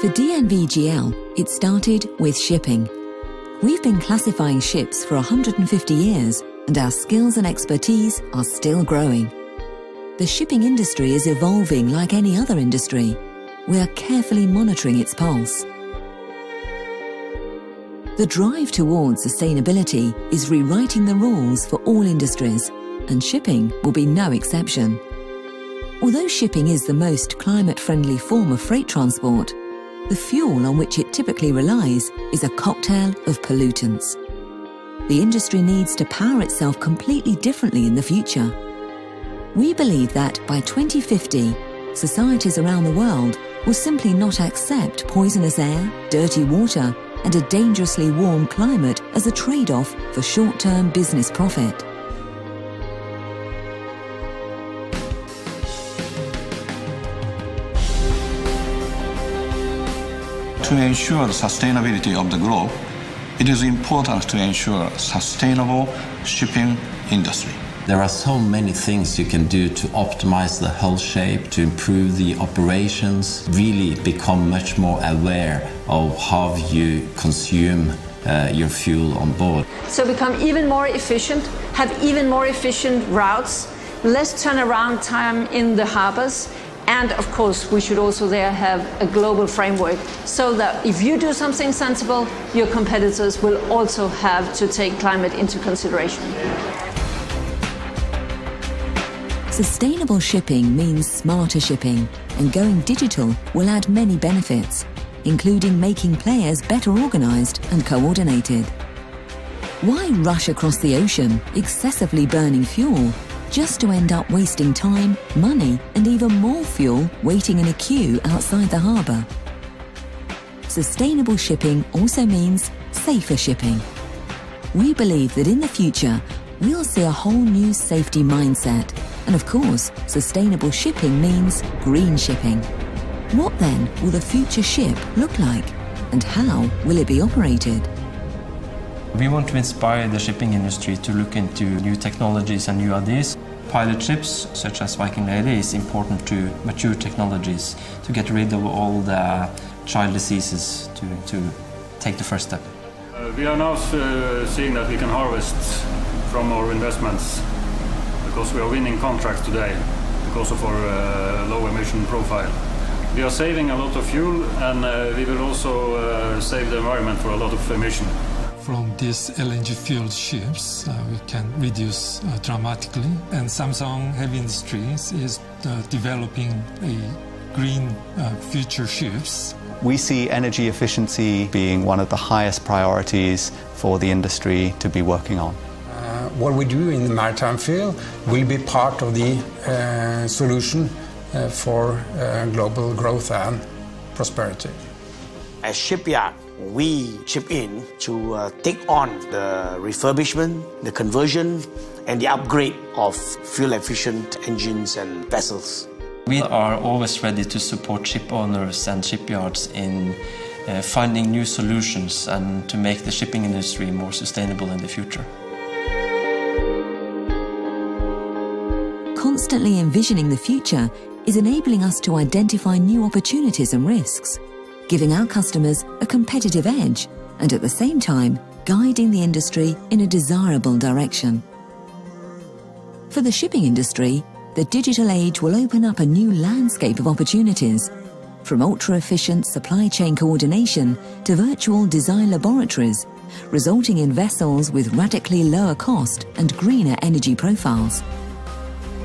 For DNVGL, it started with shipping. We've been classifying ships for 150 years, and our skills and expertise are still growing. The shipping industry is evolving like any other industry. We are carefully monitoring its pulse. The drive towards sustainability is rewriting the rules for all industries, and shipping will be no exception. Although shipping is the most climate-friendly form of freight transport, the fuel on which it typically relies is a cocktail of pollutants. The industry needs to power itself completely differently in the future. We believe that by 2050, societies around the world will simply not accept poisonous air, dirty water, and a dangerously warm climate as a trade-off for short-term business profit. To ensure the sustainability of the globe, it is important to ensure sustainable shipping industry. There are so many things you can do to optimize the hull shape, to improve the operations, really become much more aware of how you consume uh, your fuel on board. So become even more efficient, have even more efficient routes, less turnaround time in the harbors, and of course, we should also there have a global framework so that if you do something sensible, your competitors will also have to take climate into consideration. Sustainable shipping means smarter shipping, and going digital will add many benefits, including making players better organized and coordinated. Why rush across the ocean, excessively burning fuel, just to end up wasting time, money, and even more fuel waiting in a queue outside the harbour. Sustainable shipping also means safer shipping. We believe that in the future, we'll see a whole new safety mindset. And of course, sustainable shipping means green shipping. What then will the future ship look like? And how will it be operated? We want to inspire the shipping industry to look into new technologies and new ideas. Pilot ships, such as Viking Lady, is important to mature technologies to get rid of all the child diseases to, to take the first step. Uh, we are now uh, seeing that we can harvest from our investments because we are winning contracts today because of our uh, low emission profile. We are saving a lot of fuel and uh, we will also uh, save the environment for a lot of emission from these LNG fueled ships, uh, we can reduce uh, dramatically. And Samsung Heavy Industries is uh, developing a green uh, future ships. We see energy efficiency being one of the highest priorities for the industry to be working on. Uh, what we do in the maritime field will be part of the uh, solution for global growth and prosperity. As shipyard, we chip in to uh, take on the refurbishment, the conversion, and the upgrade of fuel efficient engines and vessels. We are always ready to support ship owners and shipyards in uh, finding new solutions and to make the shipping industry more sustainable in the future. Constantly envisioning the future is enabling us to identify new opportunities and risks giving our customers a competitive edge and at the same time guiding the industry in a desirable direction. For the shipping industry, the digital age will open up a new landscape of opportunities, from ultra-efficient supply chain coordination to virtual design laboratories, resulting in vessels with radically lower cost and greener energy profiles.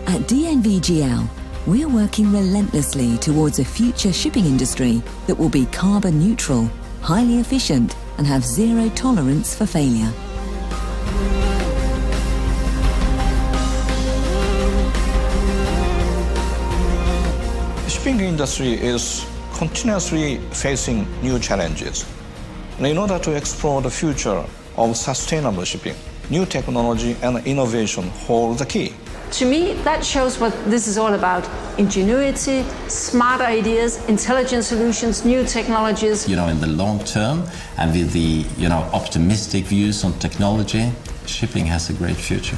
At DNVGL, we're working relentlessly towards a future shipping industry that will be carbon neutral, highly efficient, and have zero tolerance for failure. The shipping industry is continuously facing new challenges. And in order to explore the future of sustainable shipping, new technology and innovation hold the key. To me, that shows what this is all about ingenuity, smart ideas, intelligent solutions, new technologies. You know, in the long term and with the, you know, optimistic views on technology, shipping has a great future.